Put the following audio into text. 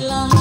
long.